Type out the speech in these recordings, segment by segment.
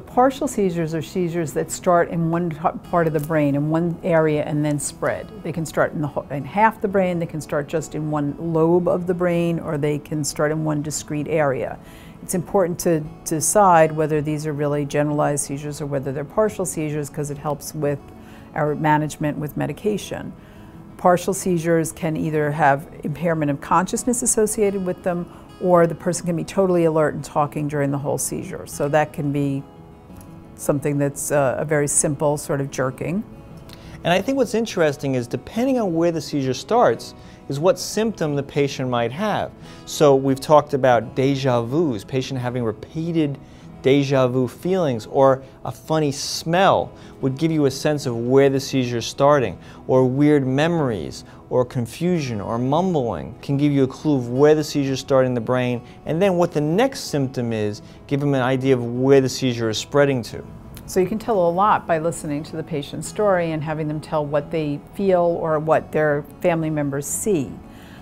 partial seizures are seizures that start in one part of the brain, in one area, and then spread. They can start in, the, in half the brain, they can start just in one lobe of the brain, or they can start in one discrete area. It's important to decide whether these are really generalized seizures or whether they're partial seizures because it helps with our management with medication. Partial seizures can either have impairment of consciousness associated with them or the person can be totally alert and talking during the whole seizure. So that can be something that's uh, a very simple sort of jerking. And I think what's interesting is depending on where the seizure starts is what symptom the patient might have. So we've talked about deja vus, patient having repeated deja vu feelings or a funny smell would give you a sense of where the seizure is starting or weird memories or confusion or mumbling can give you a clue of where the seizure is starting in the brain and then what the next symptom is give them an idea of where the seizure is spreading to. So you can tell a lot by listening to the patient's story and having them tell what they feel or what their family members see.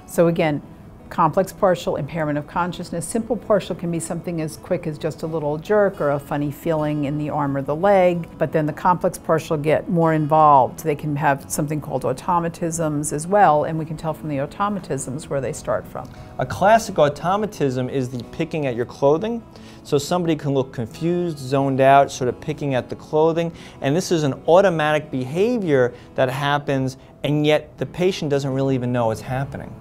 So again, complex partial, impairment of consciousness. Simple partial can be something as quick as just a little jerk or a funny feeling in the arm or the leg, but then the complex partial get more involved. They can have something called automatisms as well, and we can tell from the automatisms where they start from. A classic automatism is the picking at your clothing. So somebody can look confused, zoned out, sort of picking at the clothing, and this is an automatic behavior that happens, and yet the patient doesn't really even know it's happening.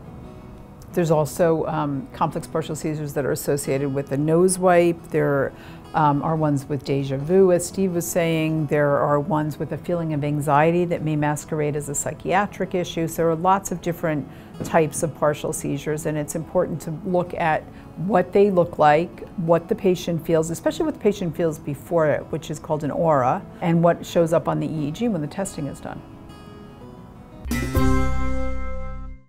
There's also um, complex partial seizures that are associated with the nose wipe. There um, are ones with deja vu, as Steve was saying. There are ones with a feeling of anxiety that may masquerade as a psychiatric issue. So there are lots of different types of partial seizures, and it's important to look at what they look like, what the patient feels, especially what the patient feels before it, which is called an aura, and what shows up on the EEG when the testing is done.